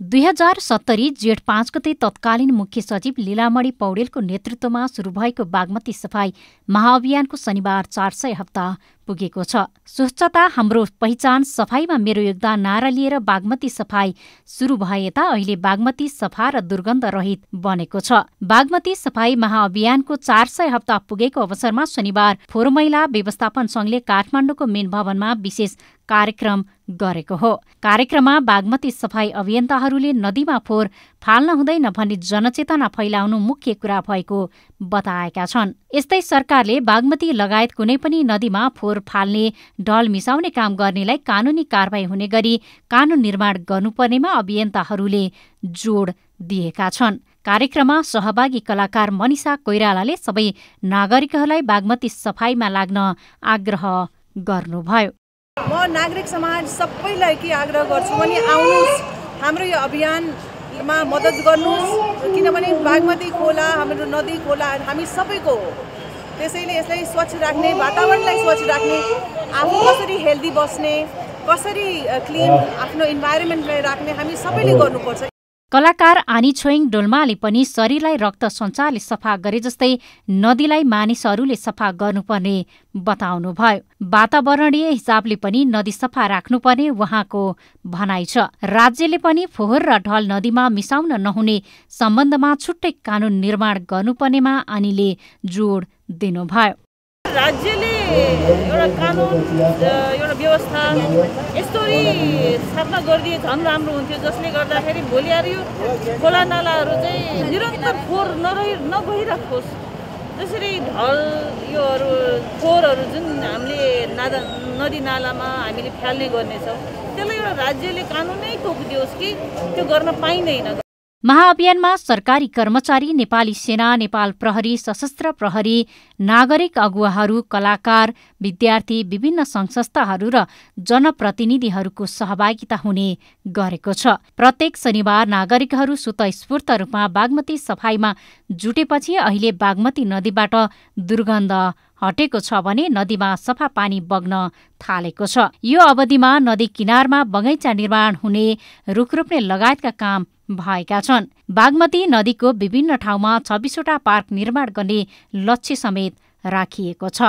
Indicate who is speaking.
Speaker 1: दुई हजार सत्तरी जेठ पाँच गते तत्कालीन मुख्य सचिव लीलामणि पौडेलको नेतृत्वमा सुरु भएको बागमती सफाई महाअभियानको शनिबार चार सय हप्ता पुगेको छ। स्वच्छता हाम्रो पहिचान सफाइमा मेरो योगदान नारा लिएर बागमती सफाई सुरु भए यता अहिले बागमती सफा र दुर्गन्ध रहित बनेको छ। बागमती सफाई महाअभियानको चार सय हप्ता पुगेको अवसरमा शनिबार फोहोर मैला व्यवस्थापन संघले काठमाडौँको मेन भवनमा विशेष कार्यक्रम गरेको हो। कार्यक्रममा बागमती सफाई अभियन्ताहरूले नदीमा फोहोर फाल्न हुँदैन भन्ने जनचेतना फैलाउनु मुख्य कुरा भएको बताएका छन्। यस्तै सरकारले बागमती लगायत कुनै पनि नदीमा फोहोर फाल्ने ढल मिसाउने काम गर्नेलाई कानुनी कारवाही हुने गरी कानून निर्माण गर्नुपर्नेमा अभियन्ताहरूले जोड दिएका छन्। कार्यक्रममा सहभागी कलाकार मनिषा कोइरालाले सबै नागरिकहरूलाई बागमती सफाईमा लाग्न आग्रह गर्नुभयो।
Speaker 2: म नागरिक समाज सबैलाई के आग्रह गर्छु भने आउनुहोस्। हाम्रो यो अभियानमा मद्दत गर्नुहोस् किनभने बागमती खोला हाम्रो नदी खोला हामी सबैको हो। त्यसैले यसलाई स्वच्छ राख्ने वातावरणलाई स्वच्छ राख्ने आफू कसरी हेल्दी बस्ने कसरी क्लिन आफ्नो इन्भाइरोमेन्टलाई राख्ने हामी सबैले गर्नुपर्छ।
Speaker 1: कलाकार आनी छोइङ डोल्माले पनि शरीरलाई रक्त सञ्चारले सफा गरे जस्तै नदीलाई मानिसहरूले सफा गर्नुपर्ने बताउनुभयो। वातावरणीय हिसाबले पनि नदी सफा राख्नुपर्ने उहाँको भनाइ छ। राज्यले पनि फोहोर र ढल नदीमा मिसाउन नहुने सम्बन्धमा छुट्टै कानून निर्माण गर्नुपर्नेमा आनीले जोड दिनुभयो।
Speaker 3: राज्यले एउटा कानुन एउटा व्यवस्था यस्तोरी स्थापना गरिदिए झन् राम्रो हुन्थ्यो जसले गर्दाखेरि भोलि आएर यो खोला नालाहरू चाहिँ निरन्तर फोहोर नरहि नगइराखोस् जसरी ढल योहरू फोहोरहरू जुन हामीले नादा नदी नालामा हामीले फ्याल्ने गर्नेछौँ त्यसलाई एउटा राज्यले कानुनै तोकिदियोस् कि त्यो गर्न पाइँदैन
Speaker 1: महाअभियानमा सरकारी कर्मचारी नेपाली सेना नेपाल प्रहरी सशस्त्र प्रहरी नागरिक अगुवाहरू कलाकार विद्यार्थी विभिन्न सङ्घ संस्थाहरू र जनप्रतिनिधिहरूको सहभागिता हुने गरेको छ। प्रत्येक शनिबार नागरिकहरू स्वतस्फूर्त रूपमा बागमती सफाईमा जुटेपछि अहिले बागमती नदीबाट दुर्गन्ध हटेको छ भने नदीमा सफा पानी बग्न थालेको छ। यो अवधिमा नदी किनारमा बगैँचा निर्माण हुने रुख रोप्ने लगायतका काम भएका छन्। बागमती नदीको विभिन्न ठाउँमा छब्बिसवटा पार्क निर्माण गर्ने लक्ष्य समेत राखिएको छ।